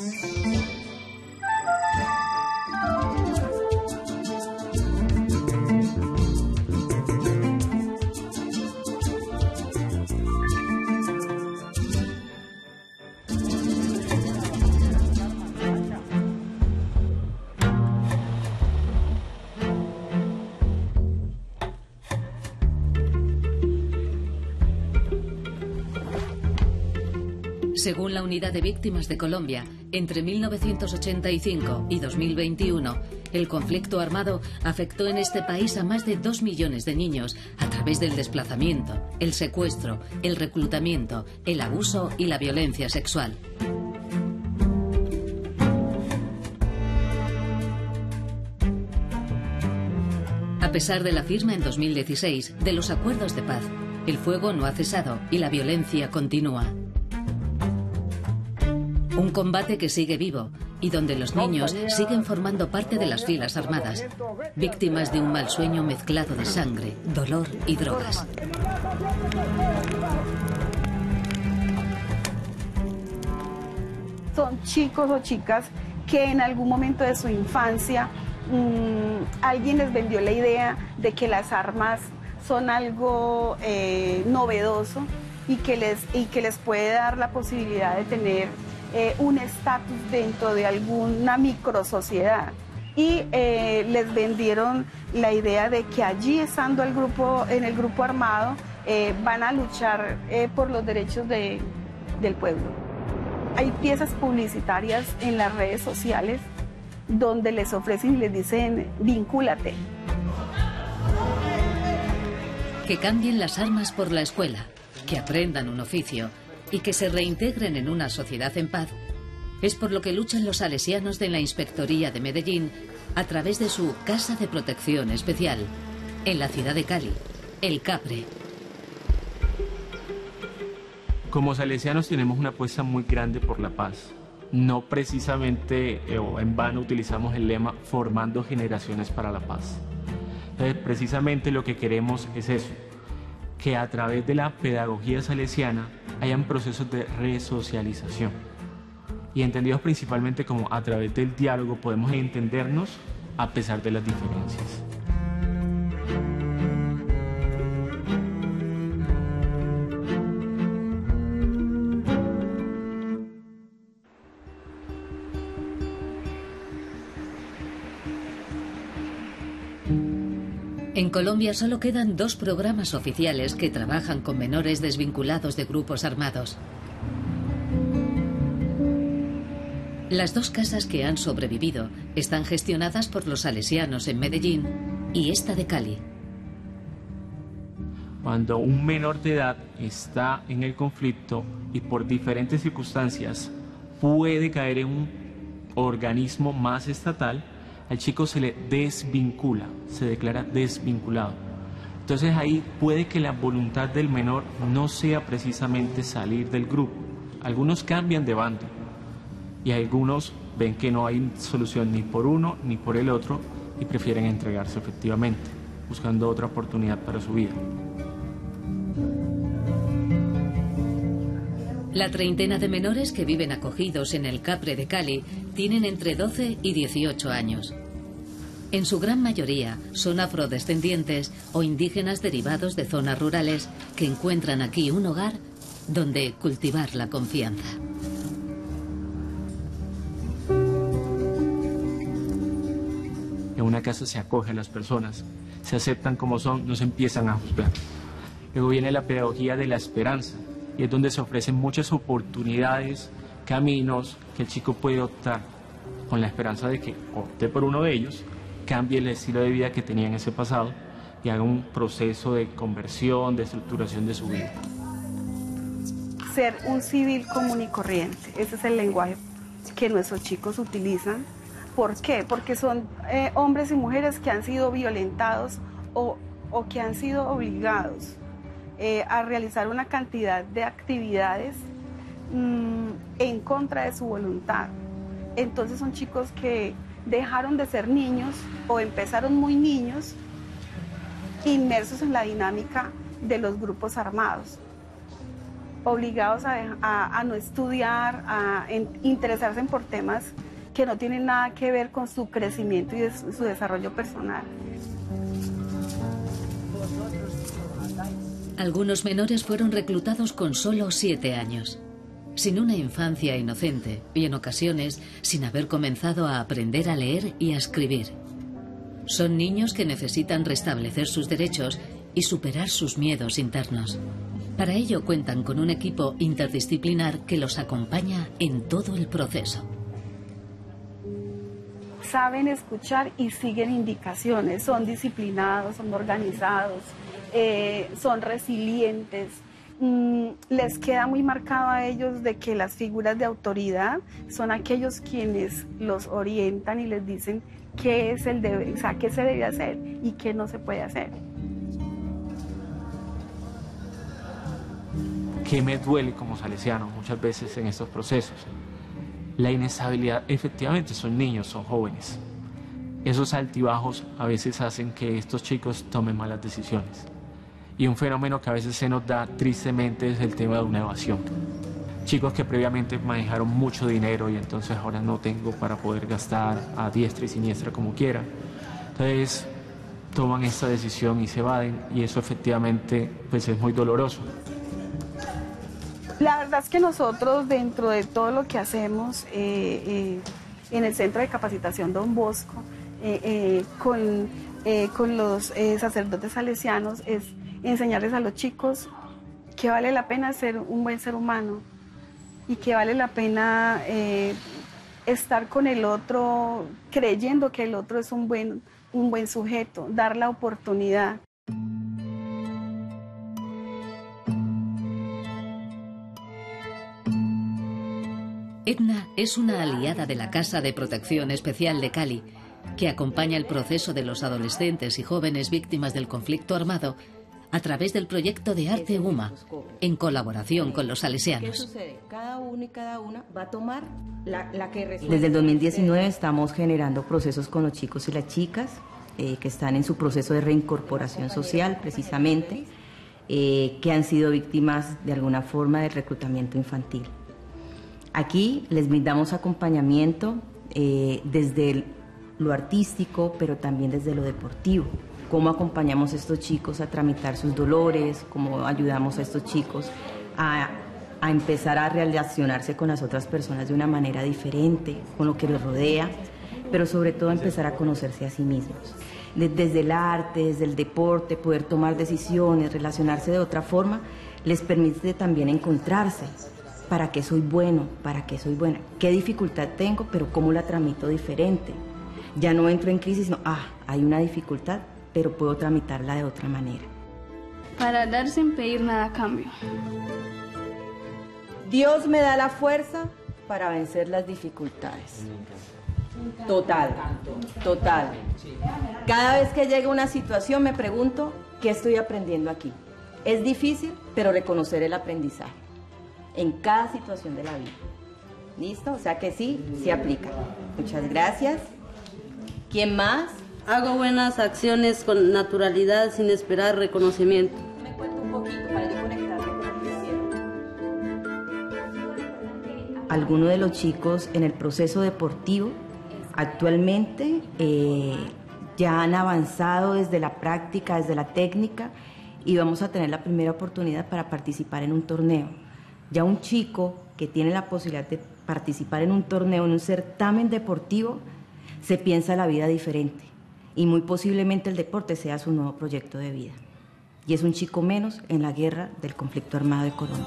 Mm-hmm. Según la Unidad de Víctimas de Colombia, entre 1985 y 2021, el conflicto armado afectó en este país a más de dos millones de niños a través del desplazamiento, el secuestro, el reclutamiento, el abuso y la violencia sexual. A pesar de la firma en 2016 de los acuerdos de paz, el fuego no ha cesado y la violencia continúa. Un combate que sigue vivo y donde los niños siguen formando parte de las filas armadas, víctimas de un mal sueño mezclado de sangre, dolor y drogas. Son chicos o chicas que en algún momento de su infancia mm, alguien les vendió la idea de que las armas son algo eh, novedoso y que, les, y que les puede dar la posibilidad de tener eh, un estatus dentro de alguna microsociedad y eh, les vendieron la idea de que allí estando el grupo en el grupo armado eh, van a luchar por los derechos del pueblo. Hay piezas publicitarias en las redes sociales donde les ofrecen y les dicen vincúlate. Que cambien las armas por la escuela, que aprendan un oficio y que se reintegren en una sociedad en paz, es por lo que luchan los salesianos de la Inspectoría de Medellín a través de su Casa de Protección Especial, en la ciudad de Cali, El Capre. Como salesianos tenemos una apuesta muy grande por la paz. No precisamente eh, o en vano utilizamos el lema formando generaciones para la paz. Entonces, precisamente lo que queremos es eso, que a través de la pedagogía salesiana hayan procesos de resocialización. Y entendidos principalmente como a través del diálogo podemos entendernos a pesar de las diferencias. En Colombia solo quedan dos programas oficiales que trabajan con menores desvinculados de grupos armados. Las dos casas que han sobrevivido están gestionadas por los salesianos en Medellín y esta de Cali. Cuando un menor de edad está en el conflicto y por diferentes circunstancias puede caer en un organismo más estatal, al chico se le desvincula, se declara desvinculado. Entonces ahí puede que la voluntad del menor no sea precisamente salir del grupo. Algunos cambian de bando y algunos ven que no hay solución ni por uno ni por el otro y prefieren entregarse efectivamente, buscando otra oportunidad para su vida. La treintena de menores que viven acogidos en el Capre de Cali tienen entre 12 y 18 años. En su gran mayoría son afrodescendientes o indígenas derivados de zonas rurales que encuentran aquí un hogar donde cultivar la confianza. En una casa se acoge a las personas, se aceptan como son, no se empiezan a juzgar. Luego viene la pedagogía de la esperanza, y es donde se ofrecen muchas oportunidades, caminos que el chico puede optar con la esperanza de que opte por uno de ellos cambie el estilo de vida que tenía en ese pasado y haga un proceso de conversión, de estructuración de su vida. Ser un civil común y corriente, ese es el lenguaje que nuestros chicos utilizan. ¿Por qué? Porque son eh, hombres y mujeres que han sido violentados o, que han sido obligados eh, a realizar una cantidad de actividades mm, en contra de su voluntad. Entonces son chicos que dejaron de ser niños o empezaron muy niños inmersos en la dinámica de los grupos armados. obligados a, no estudiar, a interesarse por temas que no tienen nada que ver con su crecimiento y su desarrollo personal. Algunos menores fueron reclutados con solo siete años, sin una infancia inocente y en ocasiones sin haber comenzado a aprender a leer y a escribir. Son niños que necesitan restablecer sus derechos y superar sus miedos internos. Para ello cuentan con un equipo interdisciplinar que los acompaña en todo el proceso. Saben escuchar y siguen indicaciones, son disciplinados, son organizados, eh, son resilientes. Mm, les queda muy marcado a ellos de que las figuras de autoridad son aquellos quienes los orientan y les dicen qué es el debe, o sea, qué se debe hacer y qué no se puede hacer. ¿Qué me duele como salesiano muchas veces en estos procesos? La inestabilidad, efectivamente, son niños, son jóvenes. Esos altibajos a veces hacen que estos chicos tomen malas decisiones. Y un fenómeno que a veces se nos da tristemente es el tema de una evasión. Chicos que previamente manejaron mucho dinero y entonces ahora no tengo para poder gastar a diestra y siniestra como quiera. Entonces toman esta decisión y se evaden y eso efectivamente pues es muy doloroso. La verdad es que nosotros dentro de todo lo que hacemos eh, eh, en el Centro de Capacitación Don Bosco, eh, con, con los sacerdotes salesianos, es enseñarles a los chicos que vale la pena ser un buen ser humano y que vale la pena eh, estar con el otro creyendo que el otro es un buen, un buen sujeto, dar la oportunidad. Edna es una aliada de la Casa de Protección Especial de Cali, que acompaña el proceso de los adolescentes y jóvenes víctimas del conflicto armado a través del proyecto de Arte UMA, en colaboración con los salesianos. Cada uno y cada una va a tomar la, que Desde el 2019 estamos generando procesos con los chicos y las chicas eh, que están en su proceso de reincorporación social, precisamente, eh, que han sido víctimas de alguna forma de reclutamiento infantil. Aquí les brindamos acompañamiento eh, desde lo artístico, pero también desde lo deportivo cómo acompañamos a estos chicos a tramitar sus dolores, cómo ayudamos a estos chicos a, empezar a relacionarse con las otras personas de una manera diferente, con lo que los rodea, pero sobre todo empezar a conocerse a sí mismos. Desde el arte, desde el deporte, poder tomar decisiones, relacionarse de otra forma, les permite también encontrarse. ¿Para qué soy bueno? ¿Para qué soy buena? ¿Qué dificultad tengo? Pero ¿cómo la tramito diferente? Ya no entro en crisis, no, ah, hay una dificultad, pero puedo tramitarla de otra manera. Para dar sin pedir nada a cambio. Dios me da la fuerza para vencer las dificultades. Total, total. Cada vez que llega una situación me pregunto, ¿qué estoy aprendiendo aquí? Es difícil, pero reconocer el aprendizaje en cada situación de la vida. ¿Listo? O sea que sí, sí aplica. Muchas gracias. ¿Quién más? Hago buenas acciones con naturalidad sin esperar reconocimiento. Me cuento un poquito para con lo que Algunos de los chicos en el proceso deportivo actualmente eh, ya han avanzado desde la práctica, desde la técnica y vamos a tener la primera oportunidad para participar en un torneo. Ya un chico que tiene la posibilidad de participar en un torneo, en un certamen deportivo, se piensa la vida diferente y muy posiblemente el deporte sea su nuevo proyecto de vida. Y es un chico menos en la guerra del conflicto armado de Colombia.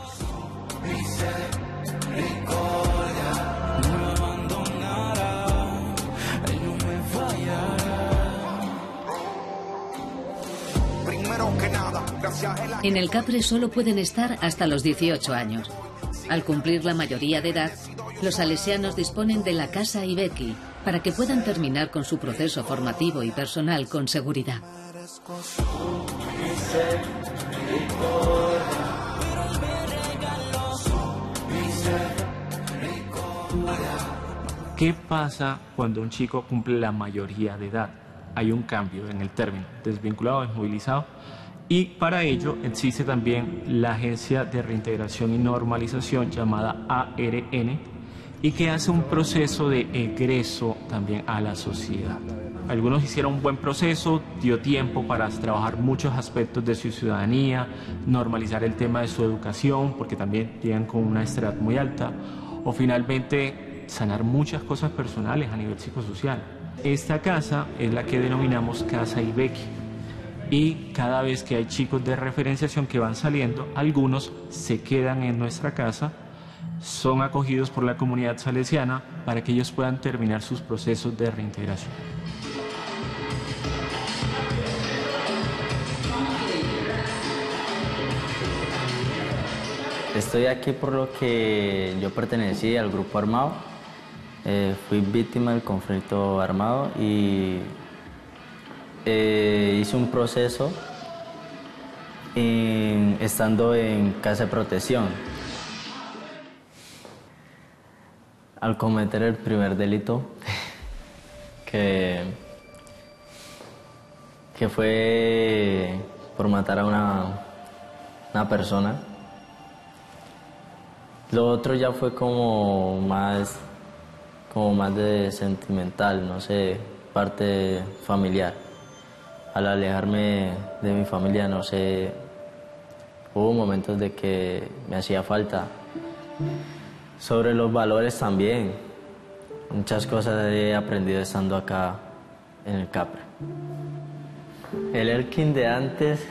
En el CAPRE solo pueden estar hasta los 18 años. Al cumplir la mayoría de edad, los salesianos disponen de la Casa Ibeki, para que puedan terminar con su proceso formativo y personal con seguridad. ¿Qué pasa cuando un chico cumple la mayoría de edad? Hay un cambio en el término, desvinculado, desmovilizado, Y para ello existe también la Agencia de Reintegración y Normalización llamada ARN y que hace un proceso de egreso también a la sociedad. Algunos hicieron un buen proceso, dio tiempo para trabajar muchos aspectos de su ciudadanía, normalizar el tema de su educación, porque también llegan con una estrella muy alta, o finalmente sanar muchas cosas personales a nivel psicosocial. Esta casa es la que denominamos Casa Ibeki. Y cada vez que hay chicos de referenciación que van saliendo, algunos se quedan en nuestra casa, son acogidos por la comunidad salesiana para que ellos puedan terminar sus procesos de reintegración. Estoy aquí por lo que yo pertenecí al grupo armado. Eh, fui víctima del conflicto armado y eh, hice un proceso estando en casa de protección. Al cometer el primer delito, que, que fue por matar a una, una persona, lo otro ya fue como más, como más de sentimental, no sé, parte familiar. Al alejarme de mi familia, no sé, hubo momentos de que me hacía falta. Sobre los valores también, muchas cosas he aprendido estando acá en el Capra. El Elkin de antes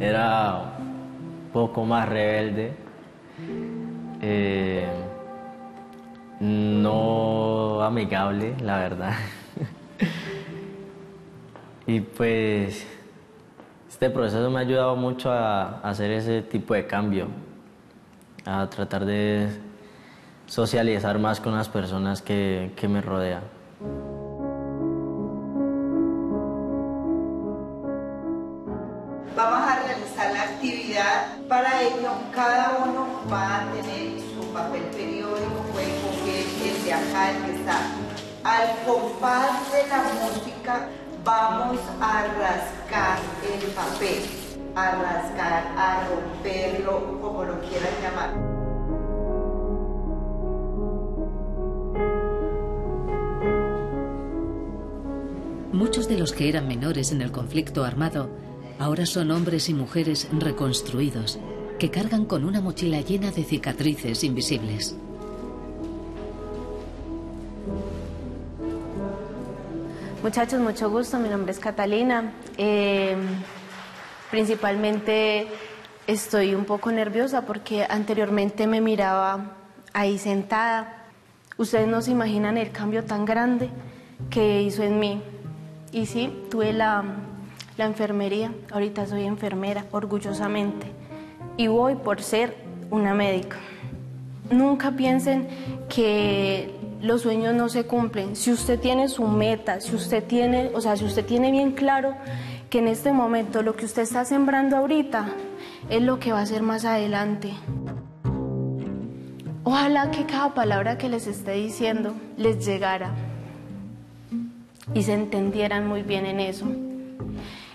era un poco más rebelde eh, no amigable, la verdad. y pues este proceso me ha ayudado mucho a, hacer ese tipo de cambio, a tratar de socializar más con las personas que, que me rodean. Vamos a realizar la actividad. Para ello, cada uno va a tener su papel periódico, puede coger el de acá, el que está. Al compás de la música, vamos a rascar el papel, a rascar, a romperlo, como lo quieran llamar. Muchos de los que eran menores en el conflicto armado Ahora son hombres y mujeres reconstruidos que cargan con una mochila llena de cicatrices invisibles. Muchachos, mucho gusto. Mi nombre es Catalina. Em, principalmente estoy un poco nerviosa porque anteriormente me miraba ahí sentada. Ustedes no se imaginan el cambio tan grande que hizo en mí. Y sí, tuve la la enfermería. Ahorita soy enfermera, orgullosamente. Y voy por ser una médica. Nunca piensen que los sueños no se cumplen. Si usted tiene su meta, si usted tiene, o sea, si usted tiene bien claro que en este momento lo que usted está sembrando ahorita es lo que va a ser más adelante. Ojalá que cada palabra que les esté diciendo les llegara y se entendieran muy bien en eso.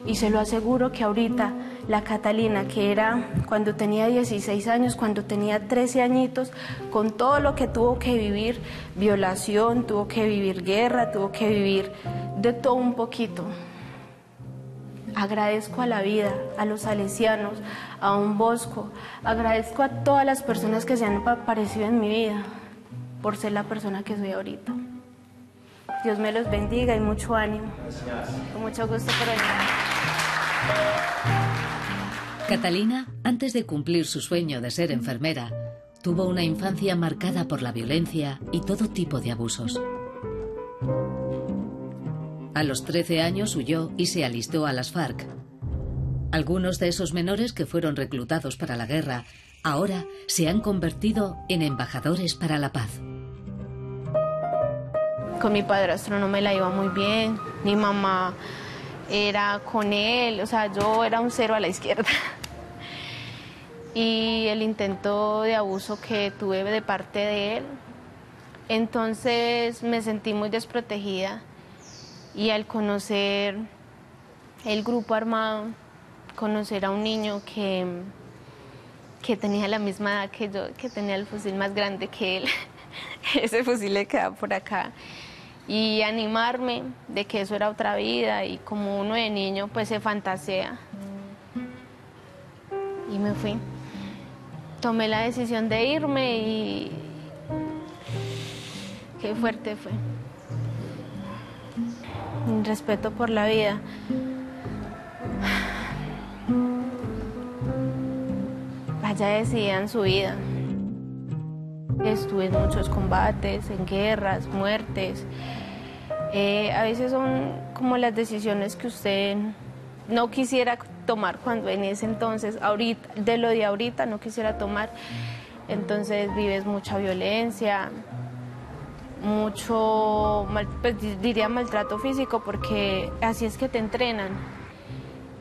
Y se lo aseguro que ahorita la Catalina, que era cuando tenía 16 años, cuando tenía 13 añitos, con todo lo que tuvo que vivir, violación, tuvo que vivir guerra, tuvo que vivir de todo un poquito. Agradezco a la vida, a los salesianos, a un bosco, agradezco a todas las personas que se han aparecido en mi vida por ser la persona que soy ahorita. Dios me los bendiga y mucho ánimo. Con mucho gusto por venir. Catalina, antes de cumplir su sueño de ser enfermera, tuvo una infancia marcada por la violencia y todo tipo de abusos. A los 13 años huyó y se alistó a las FARC. Algunos de esos menores que fueron reclutados para la guerra ahora se han convertido en embajadores para la paz. Con mi padrastro no me la iba muy bien, mi mamá era con él, o sea, yo era un cero a la izquierda. Y el intento de abuso que tuve de parte de él, entonces me sentí muy desprotegida y al conocer el grupo armado, conocer a un niño que, que tenía la misma edad que yo, que tenía el fusil más grande que él. Ese fusil le queda por acá. Y animarme de que eso era otra vida y como uno de niño pues se fantasea. Y me fui. Tomé la decisión de irme y qué fuerte fue. Respeto por la vida. Vaya decidían su vida. Estuve en muchos combates, en guerras, muertes. Eh, a veces son como las decisiones que usted no quisiera tomar cuando en ese entonces, ahorita, de lo de ahorita no quisiera tomar. Entonces vives mucha violencia, mucho, pues, diría maltrato físico porque así es que te entrenan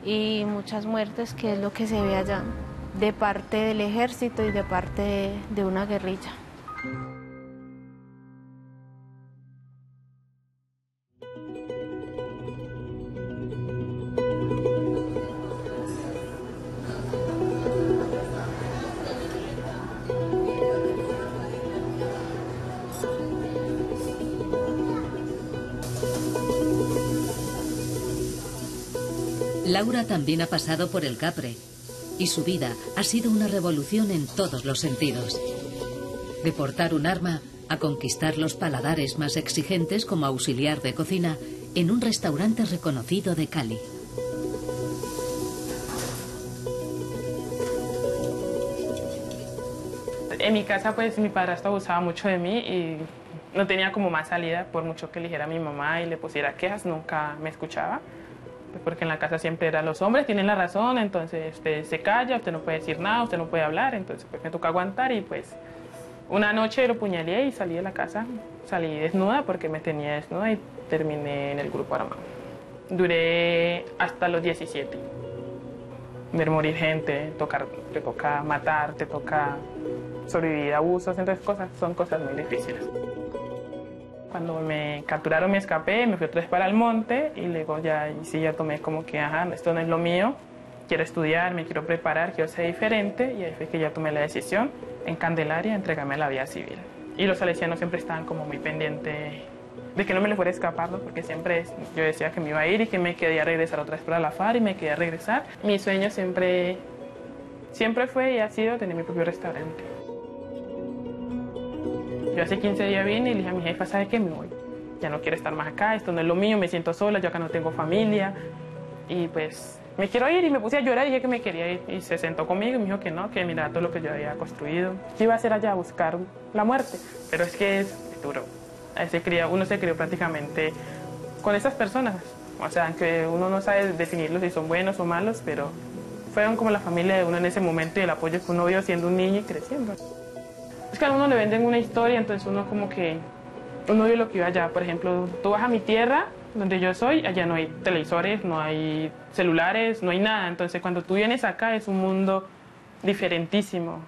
y muchas muertes que es lo que se ve allá de parte del ejército y de parte de una guerrilla. Laura también ha pasado por el Capre y su vida ha sido una revolución en todos los sentidos. De portar un arma a conquistar los paladares más exigentes como auxiliar de cocina en un restaurante reconocido de Cali. En mi casa pues mi padrastro abusaba mucho de mí y no tenía como más salida por mucho que le dijera a mi mamá y le pusiera quejas, nunca me escuchaba porque en la casa siempre era los hombres tienen la razón, entonces usted se calla, usted no puede decir nada, usted no puede hablar, entonces pues me toca aguantar y pues una noche lo puñalé y salí de la casa, salí desnuda porque me tenía desnuda y terminé en el grupo armado. Duré hasta los 17. Ver morir gente, tocar, te toca matar, te toca sobrevivir a abusos, entonces cosas, son cosas muy difíciles. Cuando me capturaron me escapé, me fui otra vez para el monte y luego ya, sí, ya tomé como que, ajá, esto no es lo mío, quiero estudiar, me quiero preparar, quiero ser diferente y ahí fue que ya tomé la decisión en Candelaria entregarme a la vía civil. Y los salesianos siempre estaban como muy pendientes de que no me le fuera a escapar, porque siempre yo decía que me iba a ir y que me quería regresar otra vez para la FAR y me quería regresar. Mi sueño siempre, siempre fue y ha sido tener mi propio restaurante. Yo hace 15 días vine y le dije a mi jefa, ¿sabe qué? Me voy. Ya no quiero estar más acá, esto no es lo mío, me siento sola, yo acá no tengo familia. Y pues me quiero ir y me puse a llorar y dije que me quería ir. Y se sentó conmigo y me dijo que no, que mira todo lo que yo había construido. ¿Qué iba a hacer allá? Buscar la muerte. Pero es que es duro. Se crió, uno se crió prácticamente con esas personas. O sea, aunque uno no sabe definirlos si son buenos o malos, pero fueron como la familia de uno en ese momento y el apoyo que uno vio siendo un niño y creciendo. Es que a uno le venden una historia, entonces uno como que, uno vio lo que iba allá. Por ejemplo, tú vas a mi tierra, donde yo soy, allá no hay televisores, no hay celulares, no hay nada. Entonces cuando tú vienes acá es un mundo diferentísimo.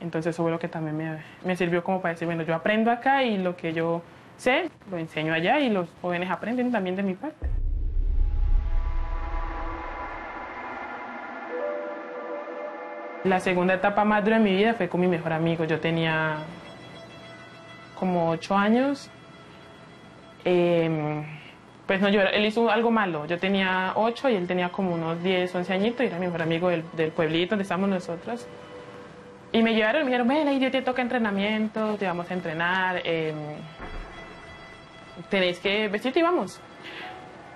Entonces eso fue lo que también me, me sirvió como para decir, bueno, yo aprendo acá y lo que yo sé lo enseño allá y los jóvenes aprenden también de mi parte. La segunda etapa más dura de mi vida fue con mi mejor amigo. Yo tenía como ocho años. Em, pues no, yo, él hizo algo malo. Yo tenía ocho y él tenía como unos 10, 11 añitos y era mi mejor amigo del, pueblito donde estamos nosotros. Y me llevaron y me dijeron, ven, ahí te toca entrenamiento, te vamos a entrenar, eh, tenéis que vestirte y vamos.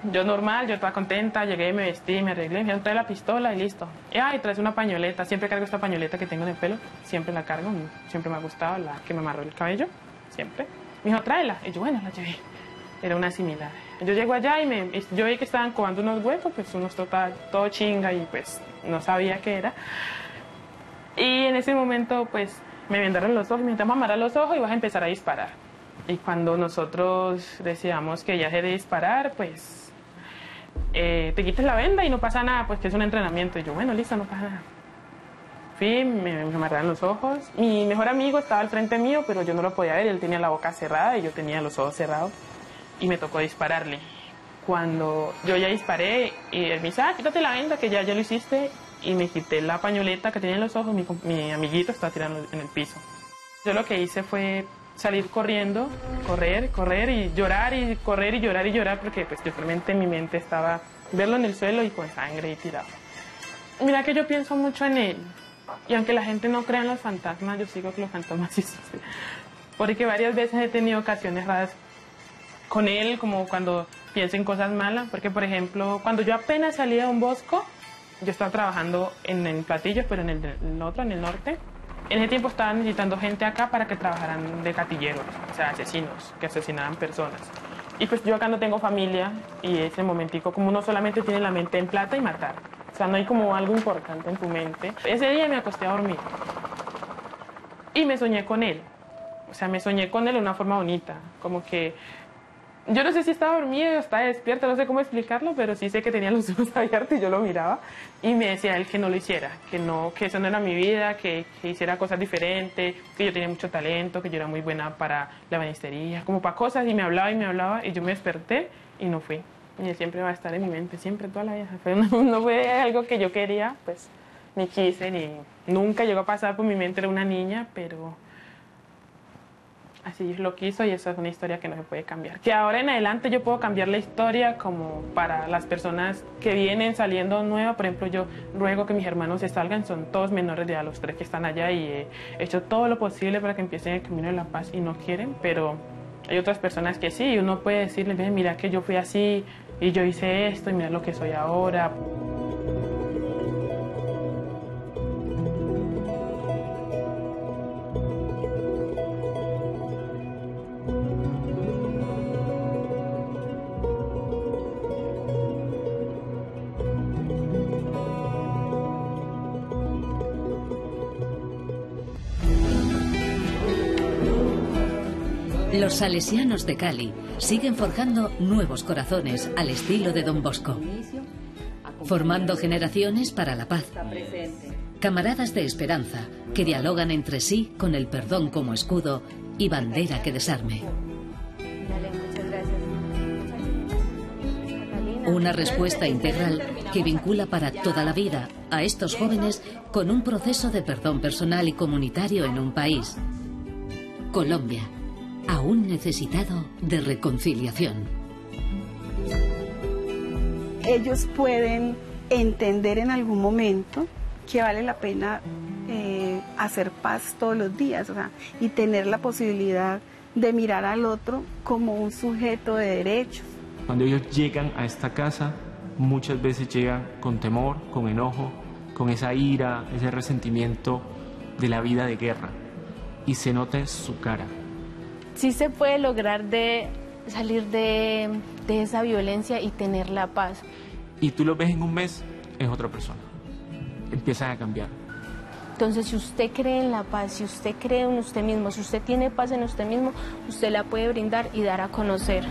Yo normal, yo estaba contenta, llegué, me vestí, me arreglé, me dijeron, trae la pistola y listo. Y, ay, traes una pañoleta, siempre cargo esta pañoleta que tengo en el pelo, siempre la cargo, siempre me ha gustado la que me amarró el cabello, siempre. Me dijo, tráela, y yo, bueno, la llevé. Era una similar. Yo llego allá y me, yo vi que estaban cobando unos huecos, pues unos total, todo chinga y pues no sabía qué era. Y en ese momento, pues me vendaron los ojos, me dijeron, amarrar los ojos y vas a empezar a disparar. Y cuando nosotros decíamos que ya se de disparar, pues eh, te quites la venda y no pasa nada, pues que es un entrenamiento. Y yo, bueno, listo, no pasa nada. Fui, me, me amarraron los ojos. Mi mejor amigo estaba al frente mío, pero yo no lo podía ver. Él tenía la boca cerrada y yo tenía los ojos cerrados. Y me tocó dispararle. cuando yo ya disparé y él me dice, ah, quítate la venda que ya, ya lo hiciste y me quité la pañoleta que tenía en los ojos, mi, mi amiguito está tirando en el piso. Yo lo que hice fue salir corriendo, correr, correr y llorar y correr y llorar y llorar porque pues realmente mi mente estaba verlo en el suelo y con sangre y tirado. Mira que yo pienso mucho en él y aunque la gente no crea en los fantasmas, yo sigo que los fantasmas existen. Porque varias veces he tenido ocasiones raras con él, como cuando pienso en cosas malas, porque por ejemplo, cuando yo apenas salía de un bosco, yo estaba trabajando en, el Platillos, pero en el, otro, en el norte. En ese tiempo estaban necesitando gente acá para que trabajaran de catilleros, o sea, asesinos, que asesinaban personas. Y pues yo acá no tengo familia y ese momentico, como uno solamente tiene la mente en plata y matar. O sea, no hay como algo importante en tu mente. Ese día me acosté a dormir y me soñé con él. O sea, me soñé con él de una forma bonita, como que yo no sé si estaba dormido o estaba despierta, no sé cómo explicarlo, pero sí sé que tenía los ojos abiertos y yo lo miraba y me decía él que no lo hiciera, que no, que eso no era mi vida, que, hiciera cosas diferentes, que yo tenía mucho talento, que yo era muy buena para la banistería, como para cosas y me hablaba y me hablaba y yo me desperté y no fui. Y siempre va a estar en mi mente, siempre toda la vida. No, no fue algo que yo quería, pues ni quise, ni nunca llegó a pasar por mi mente, era una niña, pero así lo quiso y esa es una historia que no se puede cambiar. Que ahora en adelante yo puedo cambiar la historia como para las personas que vienen saliendo nuevas. Por ejemplo, yo ruego que mis hermanos se salgan, son todos menores de a los tres que están allá y he hecho todo lo posible para que empiecen el camino de la paz y no quieren, pero hay otras personas que sí, uno puede decirles, mira que yo fui así y yo hice esto y mira lo que soy ahora. Salesianos de Cali siguen forjando nuevos corazones al estilo de Don Bosco, formando generaciones para la paz, camaradas de esperanza que dialogan entre sí con el perdón como escudo y bandera que desarme. Una respuesta integral que vincula para toda la vida a estos jóvenes con un proceso de perdón personal y comunitario en un país, Colombia aún necesitado de reconciliación. Ellos pueden entender en algún momento que vale la pena eh, hacer paz todos los días y tener la posibilidad de mirar al otro como un sujeto de derechos. Cuando ellos llegan a esta casa, muchas veces llegan con temor, con enojo, con esa ira, ese resentimiento de la vida de guerra y se nota en su cara sí se puede lograr de salir de, esa violencia y tener la paz. Y tú lo ves en un mes, es otra persona. Empiezan a cambiar. Entonces, si usted cree en la paz, si usted cree en usted mismo, si usted tiene paz en usted mismo, usted la puede brindar y dar a conocer.